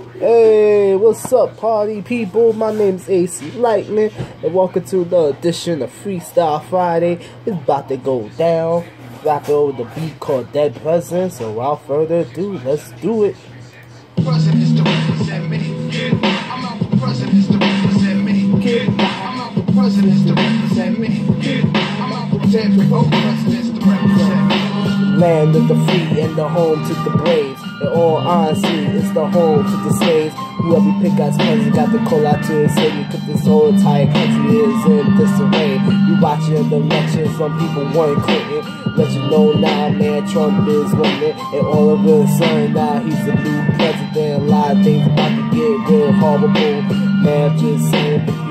Hey, what's up, party people? My name's AC Lightnin, and welcome to the edition of Freestyle Friday. It's about to go down. Rapping over the beat called Dead President. So, without further ado, let's do it. Presidents to represent me. I'm out for presidents to represent me. I'm out for presidents to represent me. I'm out for presidents to represent me. Land of the free and the home to the brave. In all honesty, it's the home to the slaves. Whoever pick as president got the call out to his city. Cause this whole entire country is in disarray. You watching the elections, some people weren't Clinton. Let you know now, man, Trump is winning. And all of a sudden, now he's the new president. A lot of things about to get real horrible. Man, I'm just saying,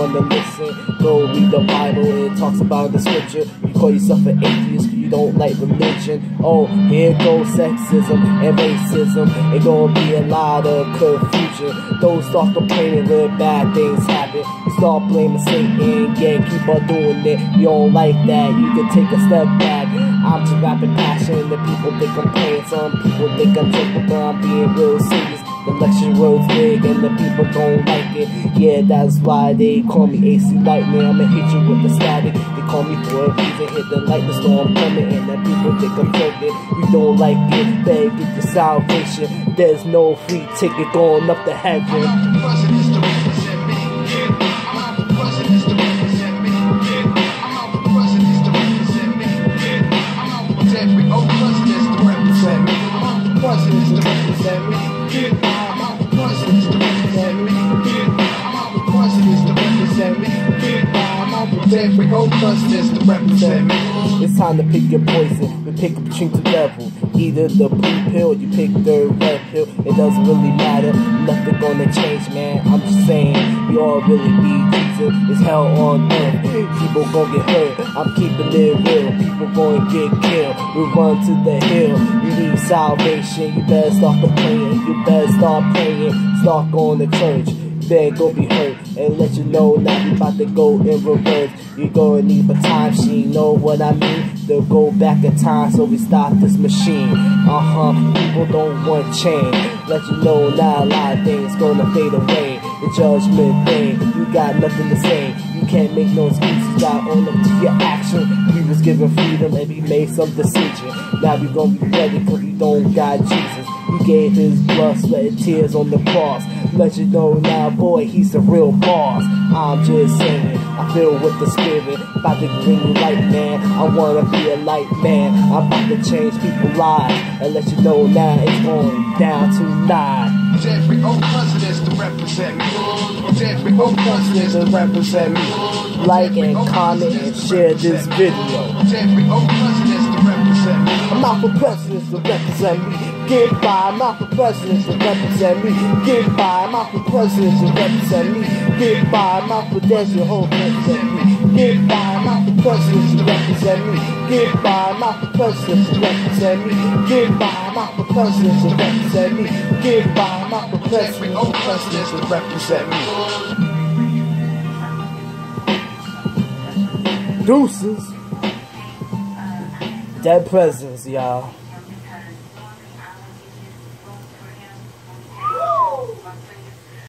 don't wanna listen, go read the Bible. It talks about the scripture. You call yourself an atheist you don't like religion. Oh, here goes sexism and racism. It gonna be a lot of confusion. Don't start complaining when bad things happen. You start blaming Satan, yeah, keep on doing it. You don't like that, you can take a step back. I'm just rapping passion, the people think I'm playing. Some people think I'm tripping, but I'm being real serious. The lecture was big and the people don't like it. Yeah, that's why they call me AC Lightnin. I'ma hit you with the static. They call me for a reason. Hit the lightning storm coming and the people think I'm joking. You don't like it, then get your salvation. There's no free ticket going up to heaven. It's time to pick your poison. We pick between the devil. Either the blue pill you pick the red pill. It doesn't really matter. Nothing gonna change, man. I'm just saying, we all really need Jesus. It's hell on earth. People gonna get hurt. I'm keeping it real. People gonna get killed. We run to the hill. You need salvation. You better start praying. You better start praying. Start going to church then go be hurt and let you know now we about to go in reverse. You gonna need a time machine, know what I mean? They'll go back in time so we stop this machine. Uh huh, people don't want change. Let you know now a lot of things gonna fade away. The judgment thing, you got nothing to say. You can't make no excuses, got own up to your action. We was given freedom and we made some decision. Now we gonna be ready cause we don't got Jesus. He gave his blood, sweat, and tears on the cross. Let you know now, boy, he's the real boss. I'm just saying, I feel with the spirit. About to bring you light, man. I wanna be a light man. I'm about to change people's lives. And let you know now it's going down tonight. Every old presidents to represent me. Every old presidents to represent me. Like and comment and share this video. Every old presidents to represent me. I'm out for presidents to represent me. Get by, I'm out for presidents to represent me. Get by, I'm out for presidents to represent me. Get by, I'm out for Desert Hole to represent me. Get by, I'm out for presidents to represent me. Get by, I'm out for presidents to represent me. Get by, I'm out for presidents to represent me. Get by, I'm out for presidents to represent me. Deuces. Dead presidents, y'all.